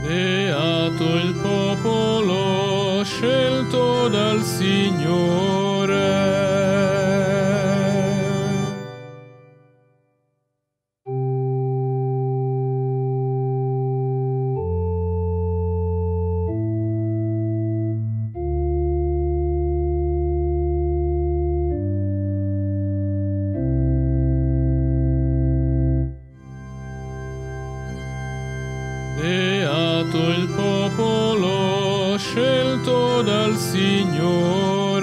Beato il popolo scelto dal Signore. Beato il popolo scelto dal Signore.